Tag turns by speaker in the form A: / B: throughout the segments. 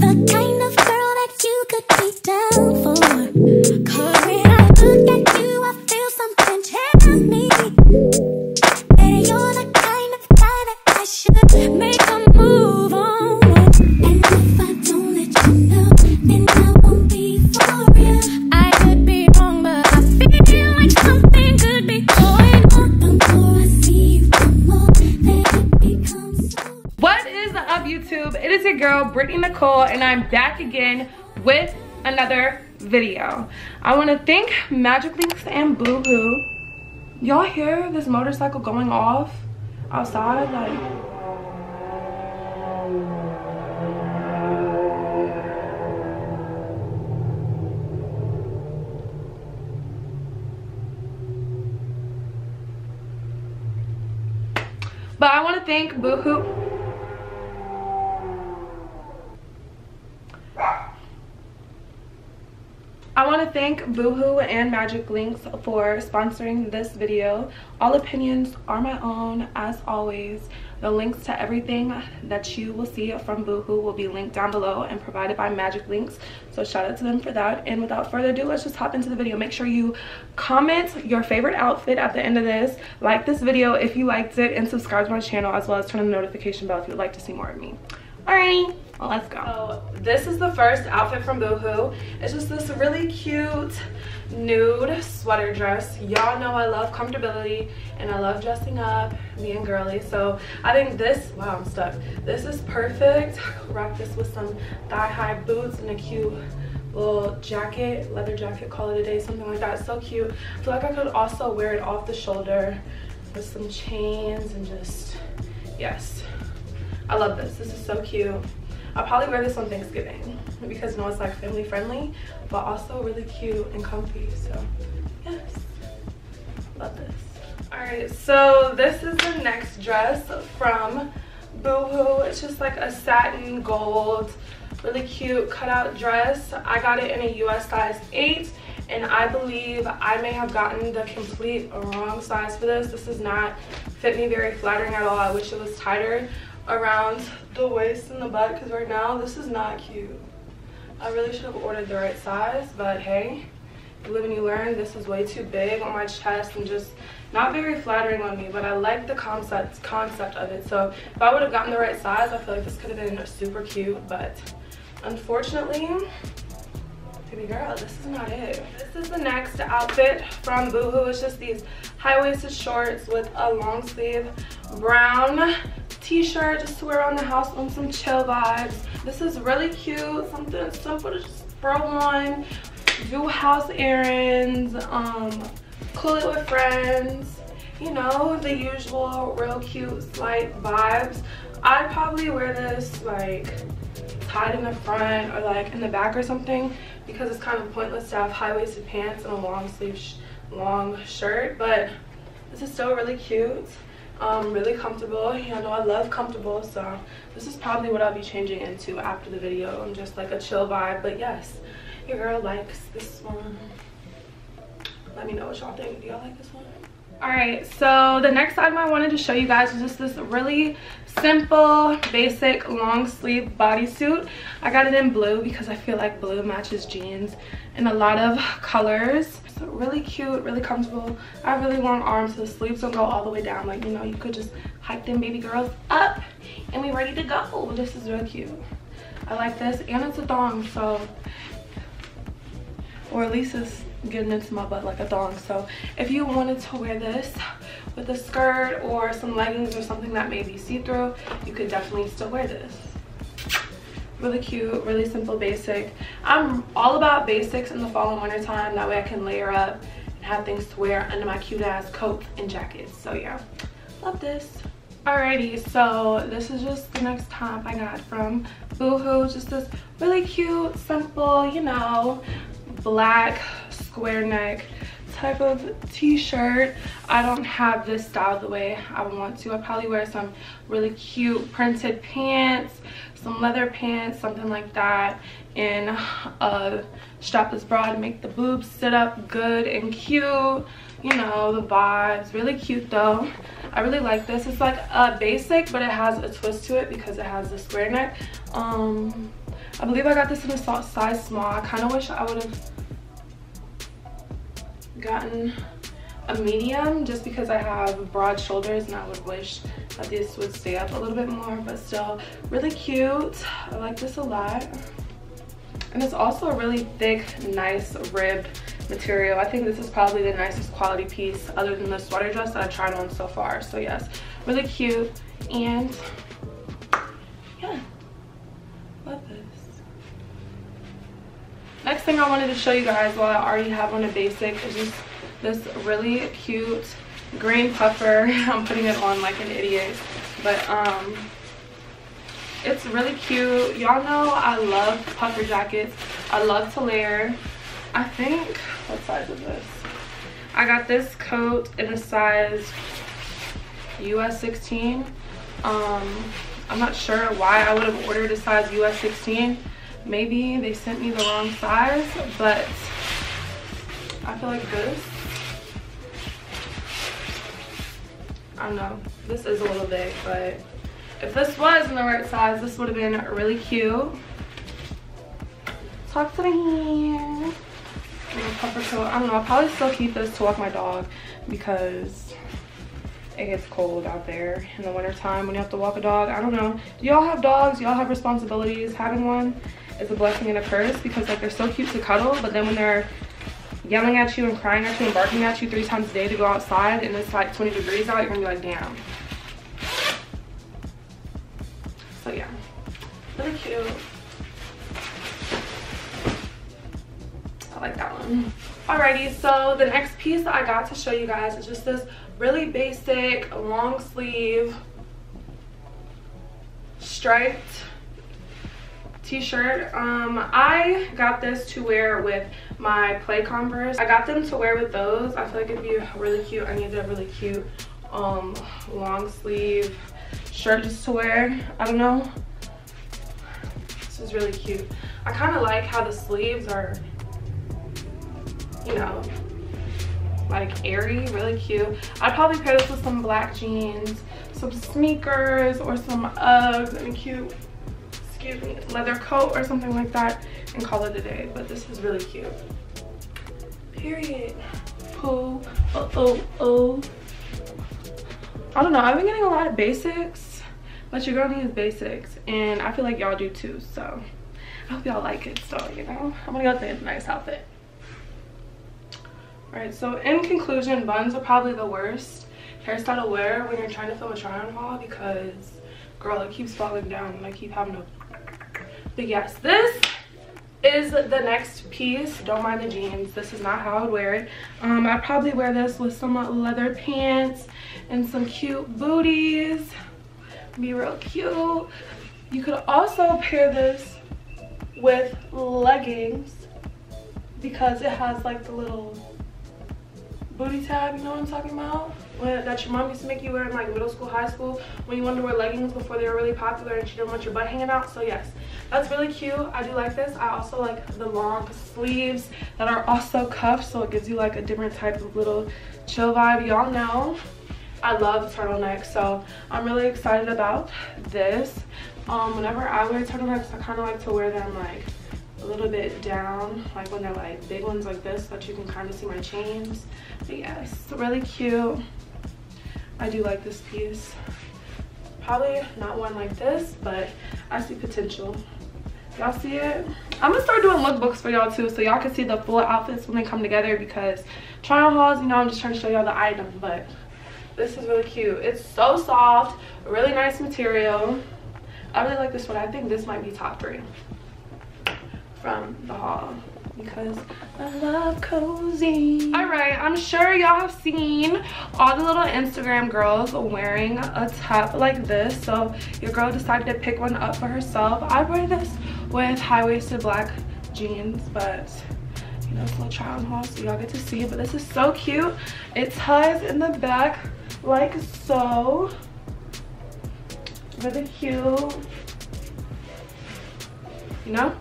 A: the kind of girl that you could be down for.
B: Your girl, Brittany Nicole, and I'm back again with another video. I want to thank Magic Links and Boohoo. Y'all hear this motorcycle going off outside? Like, but I want to thank Boohoo. I want to thank Boohoo and Magic Links for sponsoring this video. All opinions are my own, as always. The links to everything that you will see from Boohoo will be linked down below and provided by Magic Links. So shout out to them for that. And without further ado, let's just hop into the video. Make sure you comment your favorite outfit at the end of this. Like this video if you liked it and subscribe to my channel as well as turn on the notification bell if you'd like to see more of me. Alrighty, let's go. So this is the first outfit from Boohoo. It's just this really cute nude sweater dress. Y'all know I love comfortability and I love dressing up, being girly. So I think this, wow, I'm stuck. This is perfect. Wrap this with some thigh-high boots and a cute little jacket, leather jacket, call it a day, something like that. so cute. I feel like I could also wear it off the shoulder with some chains and just, yes. I love this. This is so cute. I'll probably wear this on Thanksgiving because know it's like family friendly, but also really cute and comfy. So yes, love this. All right, so this is the next dress from Boohoo. It's just like a satin gold, really cute cutout dress. I got it in a US size 8 and I believe I may have gotten the complete wrong size for this. This does not fit me very flattering at all. I wish it was tighter around the waist and the butt because right now this is not cute. I really should have ordered the right size, but hey, you live and you learn. This is way too big on my chest and just not very flattering on me, but I like the concept concept of it. So if I would have gotten the right size, I feel like this could have been super cute, but unfortunately, baby girl, this is not it. This is the next outfit from Boohoo. It's just these high-waisted shorts with a long sleeve brown t-shirt just to wear around the house on some chill vibes. This is really cute, something simple to just throw on, do house errands, um, cool it with friends, you know, the usual real cute slight vibes. I'd probably wear this like tied in the front or like in the back or something because it's kind of pointless to have high-waisted pants and a long sleeve sh long shirt, but this is still really cute um really comfortable. You know i love comfortable so this is probably what i'll be changing into after the video. I'm just like a chill vibe but yes your girl likes this one. Let me know what y'all think. Do y'all like this one? All right so the next item i wanted to show you guys is just this really simple basic long sleeve bodysuit. I got it in blue because i feel like blue matches jeans in a lot of colors really cute really comfortable. I have really long arms so the sleeves don't go all the way down. Like you know you could just hike them baby girls up and we ready to go. This is really cute. I like this and it's a thong so or at least it's getting into my butt like a thong. So if you wanted to wear this with a skirt or some leggings or something that may be see-through you could definitely still wear this really cute really simple basic. I'm all about basics in the fall and winter time. That way i can layer up and have things to wear under my cute ass coats and jackets so yeah. Love this. Alrighty, so this is just the next top I got from Boohoo. Just this really cute, simple, you know, black square neck type of t-shirt. I don't have this style the way i want to. I probably wear some really cute printed pants some leather pants something like that and a strapless bra to make the boobs sit up good and cute. You know the vibes. Really cute though. I really like this. It's like a basic but it has a twist to it because it has the square neck. Um i believe i got this in a size small. I kind of wish i would have gotten a medium just because i have broad shoulders and i would wish that this would stay up a little bit more but still really cute i like this a lot and it's also a really thick nice ribbed material. I think this is probably the nicest quality piece other than the sweater dress that I've tried on so far. So yes, really cute. And yeah, love this. Next thing I wanted to show you guys while I already have on a basic is just this really cute green puffer. I'm putting it on like an idiot. But um it's really cute y'all know i love puffer jackets i love to layer i think what size is this? I got this coat in a size US 16. Um, I'm not sure why I would have ordered a size US 16. Maybe they sent me the wrong size, but I feel like this. I don't know. This is a little big, but if this was in the right size, this would have been really cute. Talk to the hand puffer coat. I don't know. I'll probably still keep this to walk my dog because it gets cold out there in the wintertime when you have to walk a dog. I don't know. Do y'all have dogs? Y'all have responsibilities? Having one is a blessing and a curse because like they're so cute to cuddle, but then when they're yelling at you and crying at you and barking at you three times a day to go outside and it's like 20 degrees out, you're gonna be like, damn. So yeah, really cute. I like that one. Alrighty, so the next piece that I got to show you guys is just this really basic long sleeve striped t-shirt. Um, I got this to wear with my play Converse. I got them to wear with those. I feel like it'd be really cute. I need a really cute um, long sleeve shirt just to wear. I don't know. This is really cute. I kind of like how the sleeves are you know, like airy, really cute. I'd probably pair this with some black jeans, some sneakers, or some Uggs and a cute, me, leather coat or something like that and call it a day. But this is really cute. Period. Oh, oh, oh. I don't know, I've been getting a lot of basics, but your girl needs basics. And I feel like y'all do too, so I hope y'all like it. So, you know, I'm gonna go with a nice outfit. Alright, so in conclusion, buns are probably the worst hairstyle to wear when you're trying to film a try on haul because, girl, it keeps falling down and I keep having to... But yes, this is the next piece. Don't mind the jeans. This is not how I would wear it. Um, I'd probably wear this with some leather pants and some cute booties. Be real cute. You could also pair this with leggings because it has like the little booty tab, you know what I'm talking about? When, that your mom used to make you wear in like middle school, high school, when you wanted to wear leggings before they were really popular and she didn't want your butt hanging out. So yes, that's really cute. I do like this. I also like the long sleeves that are also cuffed, so it gives you like a different type of little chill vibe. Y'all know I love turtlenecks, so I'm really excited about this. Um, whenever I wear turtlenecks, I kind of like to wear them like a little bit down like when they're like big ones like this but you can kind of see my chains. But yes really cute. I do like this piece. Probably not one like this but i see potential. Y'all see it? I'm gonna start doing lookbooks for y'all too so y'all can see the full outfits when they come together because on hauls you know i'm just trying to show y'all the item but this is really cute. It's so soft really nice material. I really like this one. I think this might be top three from the haul because I love cozy. All right, I'm sure y'all have seen all the little Instagram girls wearing a top like this. So your girl decided to pick one up for herself. I wear this with high-waisted black jeans, but you know, it's a little try on haul so y'all get to see it. But this is so cute. It ties in the back like so. Really cute. You know,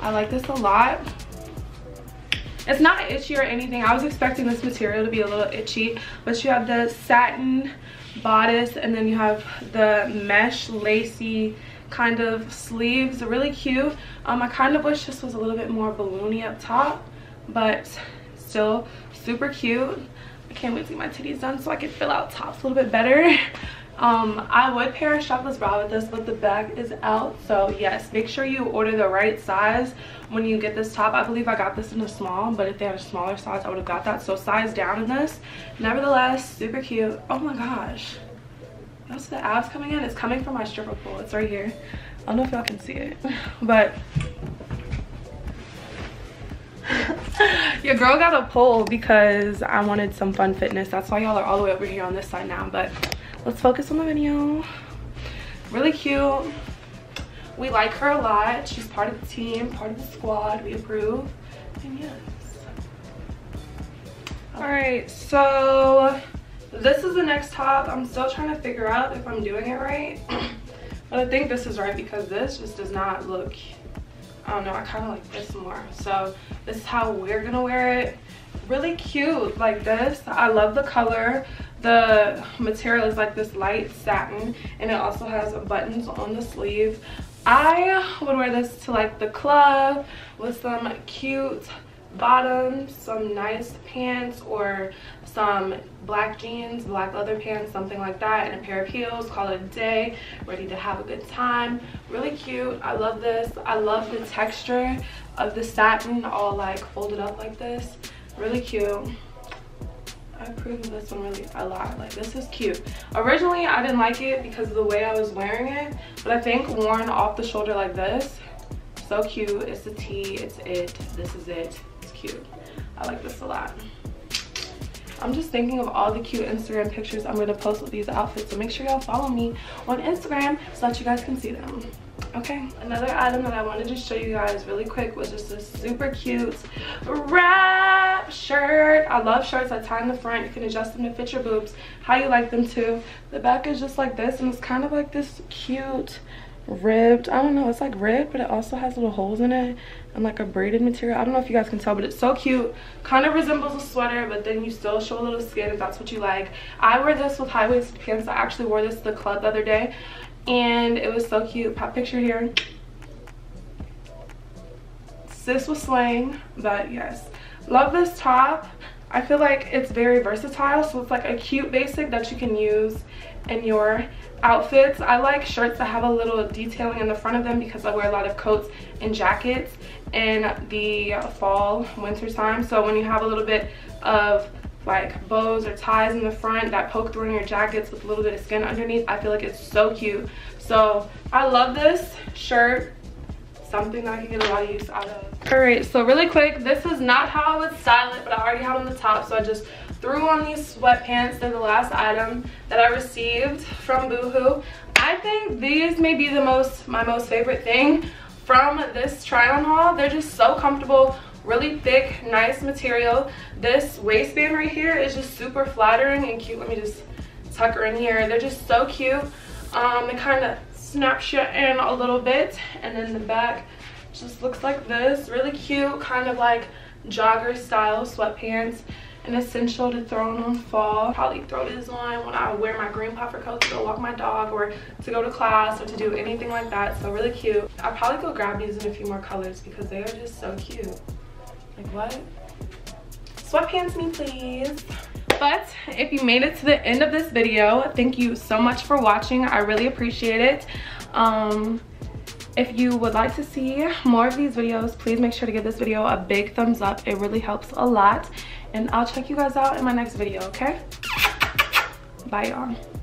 B: I like this a lot. It's not itchy or anything. I was expecting this material to be a little itchy, but you have the satin bodice and then you have the mesh lacy kind of sleeves really cute um i kind of wish this was a little bit more balloony up top but still super cute i can't wait to get my titties done so i can fill out tops a little bit better um i would pair a strapless bra with this but the back is out so yes make sure you order the right size. When you get this top i believe i got this in a small but if they had a smaller size i would have got that. So size down in this. Nevertheless super cute. Oh my gosh. That's the abs coming in. It's coming from my stripper pole. It's right here. I don't know if y'all can see it but your girl got a pole because i wanted some fun fitness. That's why y'all are all the way over here on this side now but let's focus on the video. Really cute. We like her a lot. She's part of the team part of the squad. We approve. And yes. All right so this is the next top. I'm still trying to figure out if i'm doing it right. But i think this is right because this just does not look i don't know i kind of like this more. So this is how we're gonna wear it really cute like this. I love the color. The material is like this light satin and it also has buttons on the sleeve. I would wear this to like the club with some cute bottoms some nice pants or some black jeans black leather pants something like that and a pair of heels. Call it a day. Ready to have a good time. Really cute. I love this. I love the texture of the satin all like folded up like this really cute I approve of this one really a lot. Like this is cute. Originally I didn't like it because of the way I was wearing it. But I think worn off the shoulder like this, so cute. It's the T, it's it, this is it. It's cute. I like this a lot. I'm just thinking of all the cute Instagram pictures I'm going to post with these outfits. So make sure y'all follow me on Instagram so that you guys can see them. Okay, another item that I wanted to show you guys really quick was just this super cute wrap shirt. I love shirts that tie in the front. You can adjust them to fit your boobs how you like them to. The back is just like this and it's kind of like this cute ribbed i don't know it's like ribbed but it also has little holes in it and like a braided material. I don't know if you guys can tell but it's so cute. Kind of resembles a sweater but then you still show a little skin if that's what you like. I wear this with high-waisted pants. I actually wore this to the club the other day and it was so cute. Pop picture here. Sis was slaying but yes love this top. I feel like it's very versatile so it's like a cute basic that you can use in your outfits. I like shirts that have a little detailing in the front of them because i wear a lot of coats and jackets in the fall winter time. So when you have a little bit of like bows or ties in the front that poke through in your jackets with a little bit of skin underneath i feel like it's so cute. So i love this shirt something that i can get a lot of use out of all right so really quick this is not how i would style it but i already have on the top so i just threw on these sweatpants. They're the last item that I received from Boohoo. I think these may be the most, my most favorite thing from this try-on haul. They're just so comfortable, really thick, nice material. This waistband right here is just super flattering and cute. Let me just tuck her in here. They're just so cute. Um, it kind of snaps you in a little bit. And then the back just looks like this. Really cute, kind of like jogger style sweatpants an essential to throw on fall. Probably throw this on when I wear my green puffer coat to go walk my dog or to go to class or to do anything like that. So really cute. I'll probably go grab these in a few more colors because they are just so cute. Like what? Sweatpants me please. But if you made it to the end of this video, thank you so much for watching. I really appreciate it. Um, if you would like to see more of these videos, please make sure to give this video a big thumbs up. It really helps a lot. And I'll check you guys out in my next video, okay? Bye, y'all.